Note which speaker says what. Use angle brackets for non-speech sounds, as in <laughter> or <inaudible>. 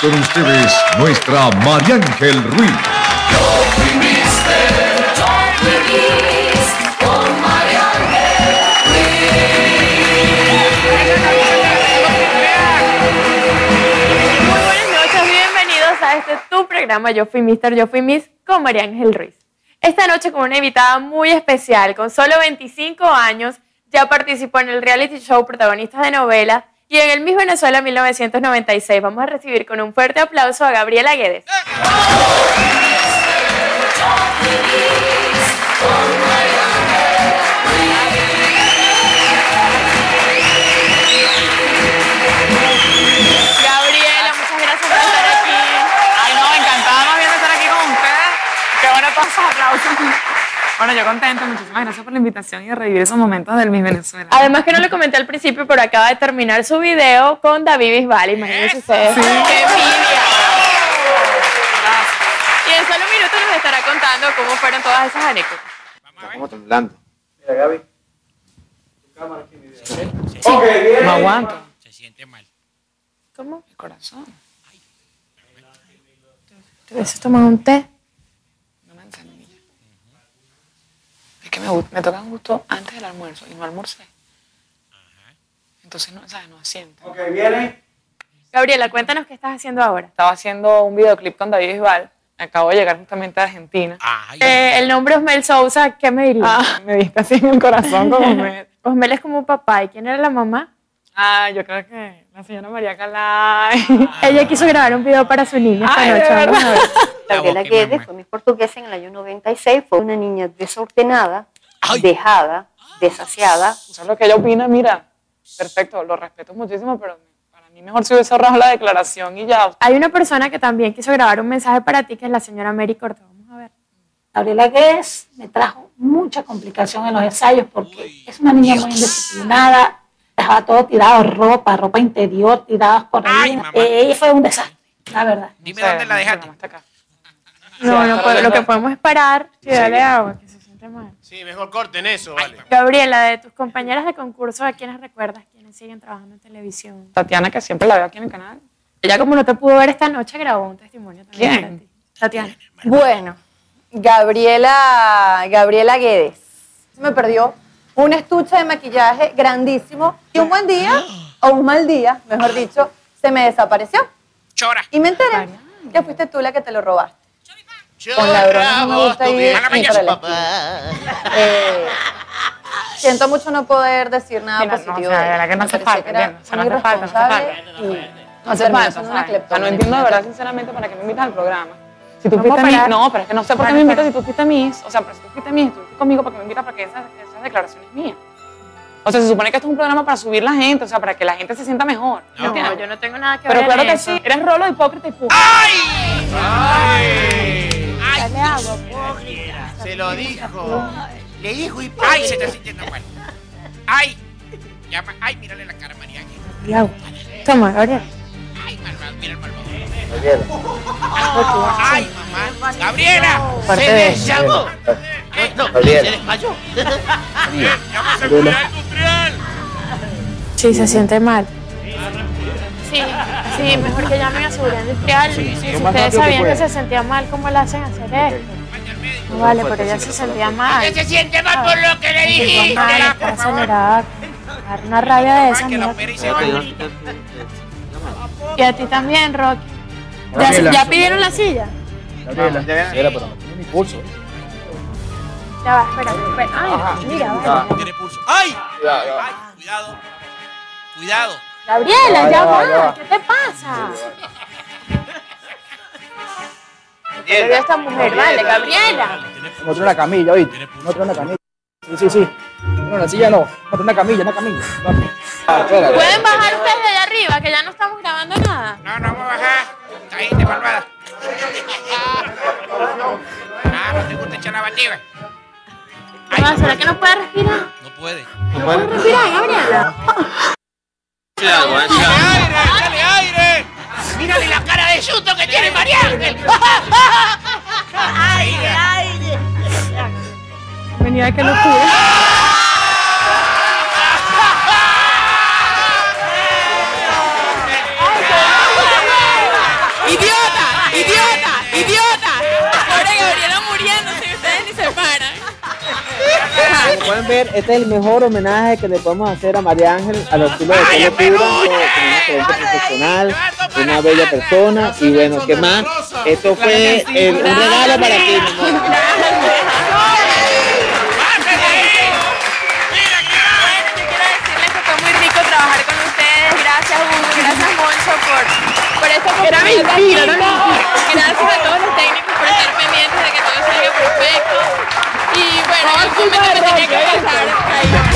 Speaker 1: con ustedes nuestra María Ángel Ruiz.
Speaker 2: Muy buenas noches, bienvenidos a este tu programa Yo Fui Mister, Yo Fui Miss con María Ángel Ruiz. Esta noche con una invitada muy especial, con solo 25 años, ya participó en el reality show Protagonistas de Novelas y en el Miss Venezuela 1996. Vamos a recibir con un fuerte aplauso a Gabriela Guedes. Gabriela, muchas gracias por estar aquí.
Speaker 3: Ay, no, encantada más bien de estar aquí con ustedes. Qué bueno todos esos aplausos. Bueno, yo contenta, muchísimas gracias por la invitación y de revivir esos momentos del Miss Venezuela.
Speaker 2: Además que no lo comenté al principio, pero acaba de terminar su video con David Bisbal. Imagínense ustedes.
Speaker 3: Sí.
Speaker 2: ¡Qué envidia! Y en solo un minuto nos estará contando cómo fueron todas esas anécdotas.
Speaker 4: Está como temblando.
Speaker 3: No aguanto.
Speaker 5: Se siente mal.
Speaker 2: ¿Cómo?
Speaker 3: El corazón.
Speaker 2: ¿Te hubieses tomado un té?
Speaker 3: Una manzanilla. Es que me, me tocan justo antes del almuerzo y no almorcé. Entonces, no, ¿sabes? No asiento.
Speaker 4: Ok, viene.
Speaker 2: Gabriela, cuéntanos qué estás haciendo ahora.
Speaker 3: Estaba haciendo un videoclip con David Bisbal. Acabo de llegar justamente de Argentina.
Speaker 5: Ay,
Speaker 2: Eh, el nombre Osmel Sousa, ¿qué me dirías?
Speaker 3: Ah, <laughs> me diste así en el corazón como <laughs> me...
Speaker 2: Osmel es como un papá. ¿Y quién era la mamá?
Speaker 3: Ah, yo creo que la señora María Calay.
Speaker 2: Ella quiso grabar un video para su niña esta noche. Vamos a ver. <laughs>
Speaker 6: Gabriela mi portuguesa en el año 96. Fue una niña desordenada,
Speaker 5: Ay.
Speaker 6: dejada, desasiada.
Speaker 3: Eso es lo que ella opina, mira, perfecto, lo respeto muchísimo, pero para mí mejor si hubiese ahorrado la declaración y ya.
Speaker 2: Hay una persona que también quiso grabar un mensaje para ti, que es la señora Mary Cortés. Vamos a ver.
Speaker 7: Gabriela Guedes me trajo mucha complicación en los ensayos porque es una niña muy indisciplinada, dejaba todo tirado, ropa, ropa interior, tiradas por
Speaker 5: Ay,
Speaker 7: ahí.
Speaker 5: mamá.
Speaker 7: Eh, ella fue un desastre, la verdad.
Speaker 5: Dime
Speaker 3: No
Speaker 5: dónde la dejaste.
Speaker 3: acá.
Speaker 2: No, no,
Speaker 3: la
Speaker 2: lo que podemos esperar es darle agua, que se siente mal.
Speaker 8: Sí, mejor corten eso, vale.
Speaker 2: Gabriela, de tus compañeras de concurso, ¿a quiénes recuerdas? ¿Quiénes siguen trabajando en televisión?
Speaker 3: Tatiana, que siempre la veo aquí en el canal.
Speaker 2: Ella, como no te pudo ver esta noche, grabó un testimonio también
Speaker 3: ¿Quién?
Speaker 2: para ti. Tatiana.
Speaker 9: Bueno, Gabriela, Gabriela Guedes. Se me perdió un estuche de maquillaje grandísimo y un buen día, o un mal día, mejor dicho, se me desapareció.
Speaker 5: Chora.
Speaker 9: Y me enteré que fuiste tú la que te lo robaste. Con la broma no me gusta ir para
Speaker 8: papá.
Speaker 9: Eh, siento mucho no poder decir nada
Speaker 3: Mira, no,
Speaker 9: positivo.
Speaker 3: o sea,
Speaker 9: de
Speaker 3: verdad que no hace falta,
Speaker 9: que era
Speaker 3: ¿entiendes? O sea, no hace falta, no hace falta. No entiendo de verdad, sinceramente, para qué me invitas al programa. Si tú fuiste
Speaker 2: a
Speaker 3: Miss, no, pero es que no sé por qué me invitas si tú fuiste Miss. O sea, pero si tú fuiste Miss, estuviste conmigo, ¿para qué me invitas? Para que esas, esas declaraciones mías. O sea, se supone que esto es un programa para subir la gente, o sea, para que la gente se sienta mejor.
Speaker 5: No.
Speaker 2: No, yo no tengo nada que
Speaker 3: Pero
Speaker 2: ver
Speaker 3: claro
Speaker 2: en
Speaker 3: que
Speaker 2: eso.
Speaker 3: sí, eres rolo, hipócrita y puta.
Speaker 5: ¡Ay! ¡Ay!
Speaker 2: Dale agua,
Speaker 8: Se lo dijo.
Speaker 5: Le dijo y ¡Ay! Se está sintiendo mal. ¡Ay! Llama. ¡Ay! Mírale la cara a María.
Speaker 2: Agua. Toma, Gabriela.
Speaker 5: ¡Ay, malvado! Mira el malvado.
Speaker 4: Gabriela.
Speaker 5: ¡Ay, mamá! ¡Gabriela!
Speaker 9: Parte
Speaker 8: Se
Speaker 9: de-
Speaker 8: desmayó. Se desmayó.
Speaker 5: ¡Llama a seguridad industrial!
Speaker 2: Sí, se siente mal. Sí, sí, mejor que llamen a seguridad industrial. si
Speaker 4: más
Speaker 2: ustedes
Speaker 4: que
Speaker 2: sabían que se sentía mal, ¿cómo le hacen hacer esto? No vale, pero ella se sentía mal.
Speaker 5: ¡Que se siente mal por lo que le dijiste!
Speaker 2: Mal, está
Speaker 5: ¡Por favor!
Speaker 2: Dar una rabia de mira.
Speaker 5: opere y se vaya.
Speaker 2: Y a ti también, Rocky. ¿Ya, pidieron la silla?
Speaker 4: Gabriela. Era, pero no tiene mi pulso.
Speaker 2: Ya va, espera, espera. Ay, mira, vale.
Speaker 5: Tiene pulso. ¡Ay! Cuidado. Cuidado.
Speaker 2: Gabriela,
Speaker 4: Ya
Speaker 2: ya
Speaker 4: va, ya
Speaker 2: va.
Speaker 4: va.
Speaker 2: ¿Qué te pasa? ¿Qué le dio a esta mujer? Vale, Gabriela.
Speaker 4: No trae una camilla, ¿oíste? No trae una camilla. Sí, sí, sí. No, la silla no. No trae una camilla, una camilla. Ah.
Speaker 2: ¿Pueden bajar ustedes de allá arriba, que ya no estamos grabando nada?
Speaker 5: No, no vamos a bajar. Caíste, malvada. Ah, no te gusta echar la batida.
Speaker 2: ¿Será que no puede respirar?
Speaker 5: No puede.
Speaker 2: ¿No puede respirar, Gabriela?
Speaker 5: ¡Dale aire! ¡Dale aire! ¡Mírale la cara de susto que tiene María Ángel! <laughs> ¡Aire, aire!
Speaker 2: Venía, qué locura.
Speaker 4: Pueden ver, este es el mejor homenaje que le podemos hacer a María Ángel a los estilos de Polo Pura, como una excelente profesional, una bella persona y bueno, ¿qué más? Esto fue el- un regalo para ti, mi amor.
Speaker 2: Bueno, yo quiero decirles que fue muy rico trabajar con ustedes. Gracias, Hugo. Gracias, Moncho, por, por esta
Speaker 9: Era
Speaker 2: oportunidad
Speaker 9: mentira,
Speaker 2: tan
Speaker 9: no
Speaker 2: linda और <laughs> <laughs>